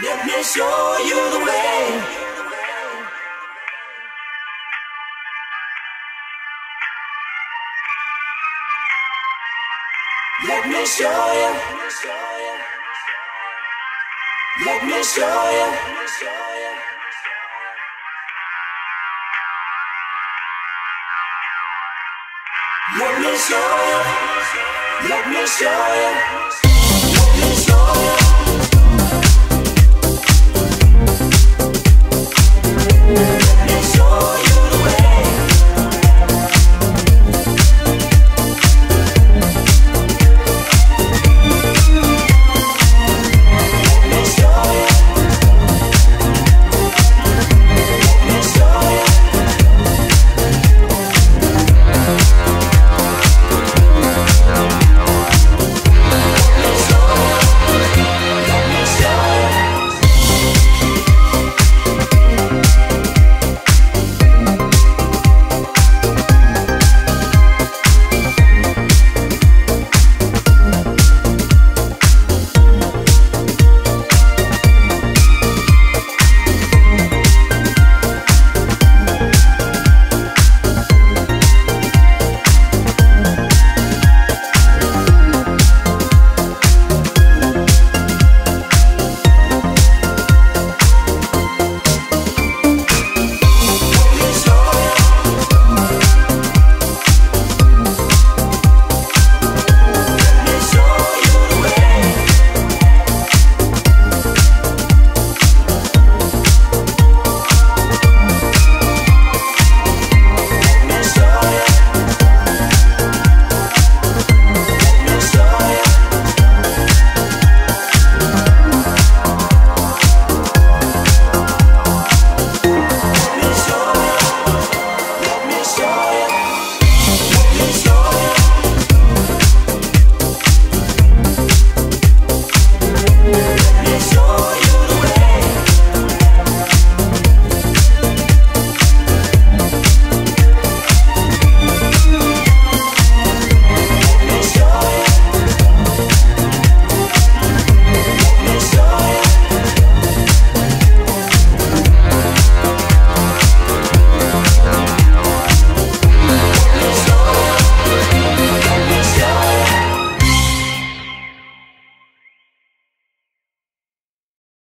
Let me show you the way. Let me show you. Let me show you. Let me show you. Let me show you. Let me show you.